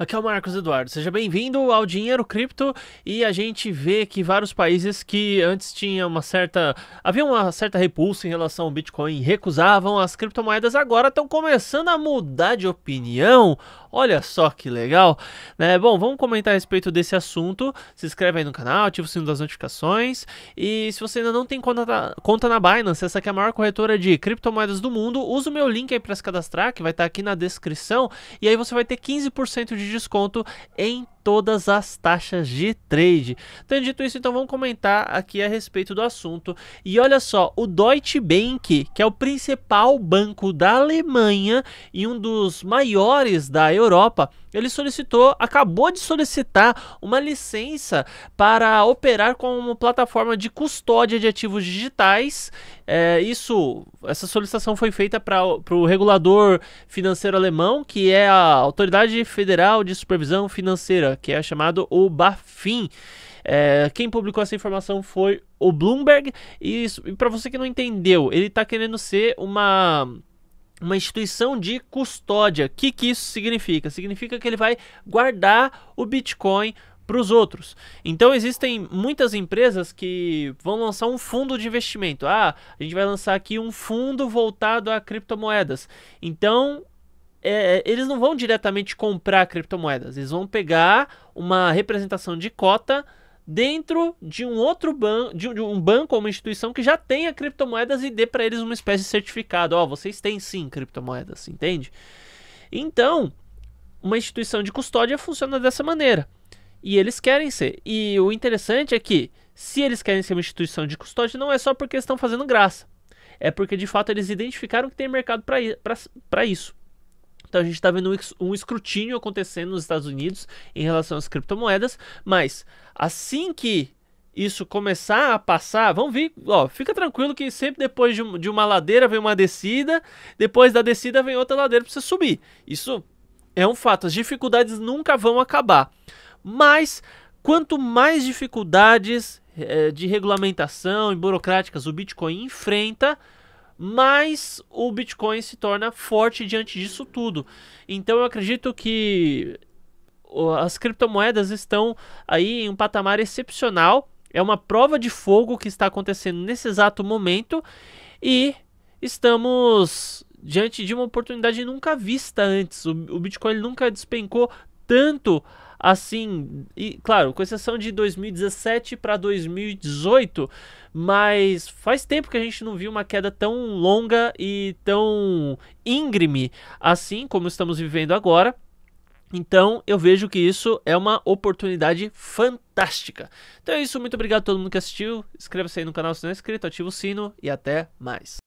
Aqui é o Marcos Eduardo, seja bem-vindo ao Dinheiro Cripto e a gente vê que vários países que antes tinham uma certa. havia uma certa repulsa em relação ao Bitcoin, recusavam as criptomoedas, agora estão começando a mudar de opinião. Olha só que legal, né? Bom, vamos comentar a respeito desse assunto. Se inscreve aí no canal, ativa o sino das notificações. E se você ainda não tem conta, na, conta na Binance, essa aqui é a maior corretora de criptomoedas do mundo, usa o meu link aí para se cadastrar, que vai estar aqui na descrição. E aí você vai ter 15% de desconto em todas as taxas de trade. Tendo dito isso, então vamos comentar aqui a respeito do assunto. E olha só, o Deutsche Bank, que é o principal banco da Alemanha e um dos maiores da Europa, ele solicitou, acabou de solicitar uma licença para operar como plataforma de custódia de ativos digitais. É, isso, essa solicitação foi feita para o regulador financeiro alemão, que é a Autoridade Federal de Supervisão Financeira que é chamado o Bafin. É, quem publicou essa informação foi o Bloomberg. E, e para você que não entendeu, ele está querendo ser uma uma instituição de custódia. O que, que isso significa? Significa que ele vai guardar o Bitcoin para os outros. Então existem muitas empresas que vão lançar um fundo de investimento. Ah, a gente vai lançar aqui um fundo voltado a criptomoedas. Então é, é, eles não vão diretamente comprar criptomoedas, eles vão pegar uma representação de cota dentro de um outro banco, de, de, um banco ou uma instituição que já tenha criptomoedas e dê para eles uma espécie de certificado. Ó, oh, vocês têm sim criptomoedas, entende? Então, uma instituição de custódia funciona dessa maneira. E eles querem ser. E o interessante é que, se eles querem ser uma instituição de custódia, não é só porque estão fazendo graça. É porque de fato eles identificaram que tem mercado para isso. Então a gente está vendo um escrutínio acontecendo nos Estados Unidos em relação às criptomoedas, mas assim que isso começar a passar, vamos ver, ó, fica tranquilo que sempre depois de, de uma ladeira vem uma descida, depois da descida vem outra ladeira para você subir. Isso é um fato, as dificuldades nunca vão acabar. Mas quanto mais dificuldades é, de regulamentação e burocráticas o Bitcoin enfrenta, mais o Bitcoin se torna forte diante disso tudo. Então eu acredito que as criptomoedas estão aí em um patamar excepcional. É uma prova de fogo que está acontecendo nesse exato momento e estamos diante de uma oportunidade nunca vista antes. O Bitcoin nunca despencou tanto assim, e claro, com exceção de 2017 para 2018, mas faz tempo que a gente não viu uma queda tão longa e tão íngreme assim como estamos vivendo agora. Então eu vejo que isso é uma oportunidade fantástica. Então é isso, muito obrigado a todo mundo que assistiu. Inscreva-se aí no canal se não é inscrito, ativa o sino e até mais.